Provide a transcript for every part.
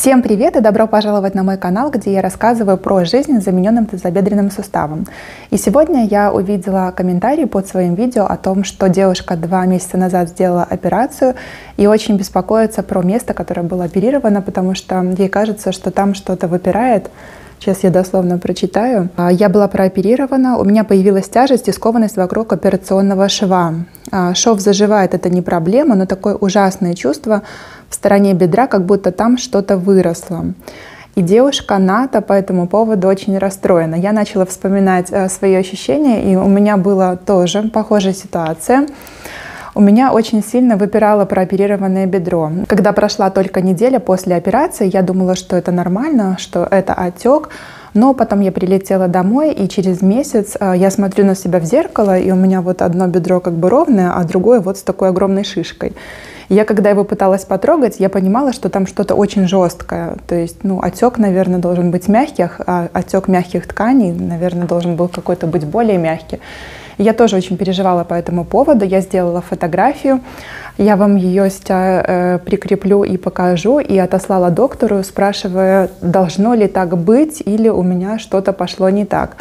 Всем привет и добро пожаловать на мой канал, где я рассказываю про жизнь с замененным тазобедренным суставом. И сегодня я увидела комментарий под своим видео о том, что девушка два месяца назад сделала операцию и очень беспокоится про место, которое было оперировано, потому что ей кажется, что там что-то выпирает. Сейчас я дословно прочитаю. Я была прооперирована, у меня появилась тяжесть и скованность вокруг операционного шва. А, шов заживает, это не проблема, но такое ужасное чувство в стороне бедра, как будто там что-то выросло. И девушка Ната по этому поводу очень расстроена. Я начала вспоминать э, свои ощущения, и у меня была тоже похожая ситуация. У меня очень сильно выпирало прооперированное бедро. Когда прошла только неделя после операции, я думала, что это нормально, что это отек. Но потом я прилетела домой, и через месяц э, я смотрю на себя в зеркало, и у меня вот одно бедро как бы ровное, а другое вот с такой огромной шишкой я, когда его пыталась потрогать, я понимала, что там что-то очень жесткое. То есть, ну, отек, наверное, должен быть мягких, а отек мягких тканей, наверное, должен был какой-то быть более мягкий. я тоже очень переживала по этому поводу. Я сделала фотографию, я вам ее сейчас э, прикреплю и покажу, и отослала доктору, спрашивая, должно ли так быть или у меня что-то пошло не так.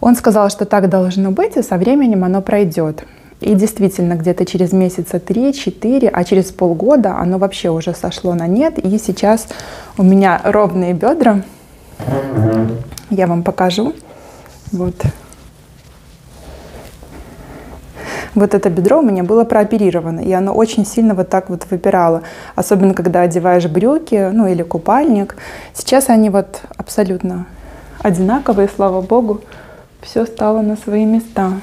Он сказал, что так должно быть, и со временем оно пройдет. И действительно, где-то через месяца 3-4, а через полгода оно вообще уже сошло на нет. И сейчас у меня ровные бедра. Я вам покажу. Вот. Вот это бедро у меня было прооперировано, и оно очень сильно вот так вот выпирало. Особенно, когда одеваешь брюки, ну или купальник. Сейчас они вот абсолютно одинаковые, слава богу. Все стало на свои места.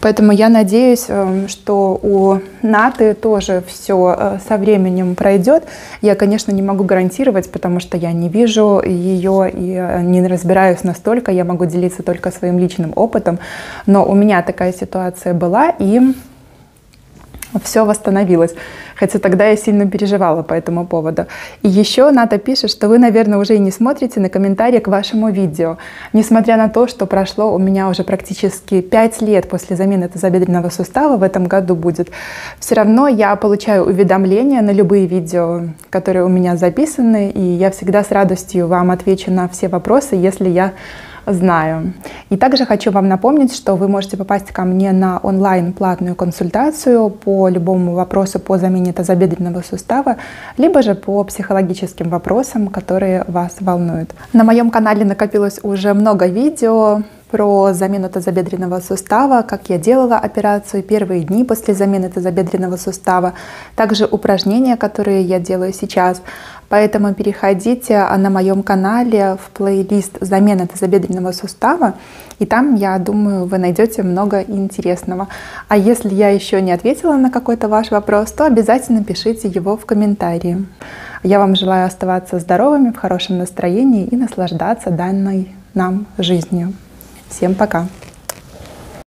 Поэтому я надеюсь, эм, что у Наты тоже все э, со временем пройдет. Я, конечно, не могу гарантировать, потому что я не вижу ее и э, не разбираюсь настолько. Я могу делиться только своим личным опытом. Но у меня такая ситуация была, и все восстановилось. Хотя тогда я сильно переживала по этому поводу. И еще Ната пишет, что вы, наверное, уже и не смотрите на комментарии к вашему видео. Несмотря на то, что прошло у меня уже практически 5 лет после замены тазобедренного сустава, в этом году будет, все равно я получаю уведомления на любые видео, которые у меня записаны, и я всегда с радостью вам отвечу на все вопросы, если я знаю. И также хочу вам напомнить, что вы можете попасть ко мне на онлайн платную консультацию по любому вопросу по замене тазобедренного сустава, либо же по психологическим вопросам, которые вас волнуют. На моем канале накопилось уже много видео про замену тазобедренного сустава, как я делала операцию первые дни после замены тазобедренного сустава, также упражнения, которые я делаю сейчас. Поэтому переходите а, на моем канале в плейлист «Замена тазобедренного сустава», и там, я думаю, вы найдете много интересного. А если я еще не ответила на какой-то ваш вопрос, то обязательно пишите его в комментарии. Я вам желаю оставаться здоровыми, в хорошем настроении и наслаждаться данной нам жизнью. Всем пока!